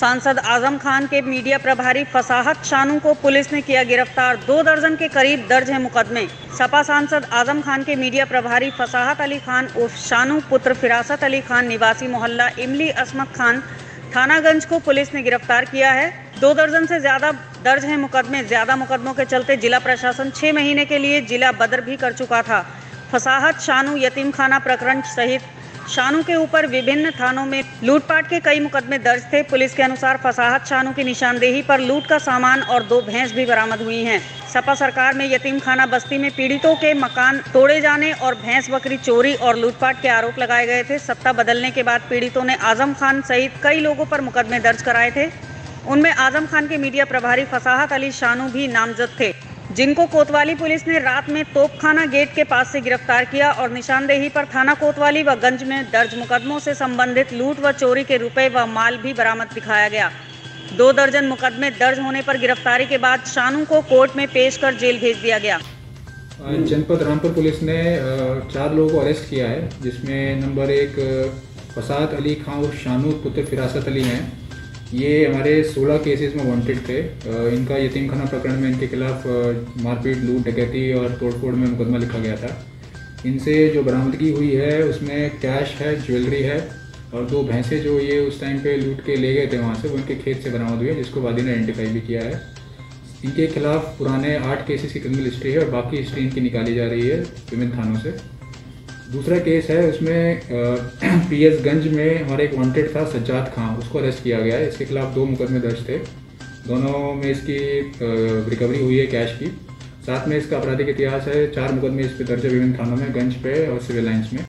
सांसद आज़म खान के मीडिया प्रभारी फसाहत शानू को पुलिस ने किया गिरफ़्तार। दो दर्जन के करीब दर्ज है मुकदमे। सपा सांसद आज़म खान के मीडिया प्रभारी फसाहत अली खान उर्फ़ शानू, पुत्र फिरासत अली खान, निवासी मोहल्ला इमली असमत खान थानागंज को पुलिस ने गिरफ़्तार किया है। दो दर्जन से ज़्यादा दर्ज है मुकदमे। ज़्यादा मुकदमों के चलते जिला प्रशासन छह महीने के लिए जिला बदर भी कर चुका था। फसाहत शानू यतीम खाना प्रकरण सहित शानू के ऊपर विभिन्न थानों में लूटपाट के कई मुकदमे दर्ज थे। पुलिस के अनुसार फसाहत शानू की निशानदेही पर लूट का सामान और दो भैंस भी बरामद हुई हैं। सपा सरकार में यतीम खाना बस्ती में पीड़ितों के मकान तोड़े जाने और भैंस बकरी चोरी और लूटपाट के आरोप लगाए गए थे। सत्ता बदलने के बाद पीड़ितों ने आज़म खान सहित कई लोगों पर मुकदमे दर्ज कराए थे। उनमें आज़म खान के मीडिया प्रभारी फसाहत अली शानू भी नामजद थे। जिनको कोतवाली पुलिस ने रात में तोपखाना गेट के पास से गिरफ़्तार किया और निशानदेही पर थाना कोतवाली व गंज में दर्ज मुकदमों से संबंधित लूट व चोरी के रुपए व माल भी बरामद दिखाया गया। दो दर्जन मुकदमे दर्ज होने पर गिरफ्तारी के बाद शानू को कोर्ट में पेश कर जेल भेज दिया गया। जनपद रामपुर पुलिस ने चार लोगों को अरेस्ट किया है, जिसमें नंबर एक फसाद अली खां और शानू पुत्र फिरासत अली हैं। ये हमारे 16 केसेस में वांटेड थे। इनका यतीम खाना प्रकरण में इनके खिलाफ मारपीट, लूट, डकैती और तोड़फोड़ में मुकदमा लिखा गया था। इनसे जो बरामदगी हुई है, उसमें कैश है, ज्वेलरी है और दो भैंसे जो ये उस टाइम पे लूट के ले गए थे वहाँ से, वो इनके खेत से बरामद हुई है, जिसको वादी ने आइडेंटिफाई भी किया है। इनके खिलाफ पुराने आठ केसेस की क्रिमिनल हिस्ट्री है और बाकी हिस्ट्री इनकी निकाली जा रही है विभिन्न थानों से। दूसरा केस है, उसमें पी एस गंज में हमारे एक वांटेड था सज्जाद खां, उसको अरेस्ट किया गया है। इसके खिलाफ दो मुकदमे दर्ज थे। दोनों में इसकी रिकवरी हुई है कैश की। साथ में इसका आपराधिक इतिहास है। चार मुकदमे इस पर दर्ज है विभिन्न थानों में, गंज पे और सिविल लाइन्स में।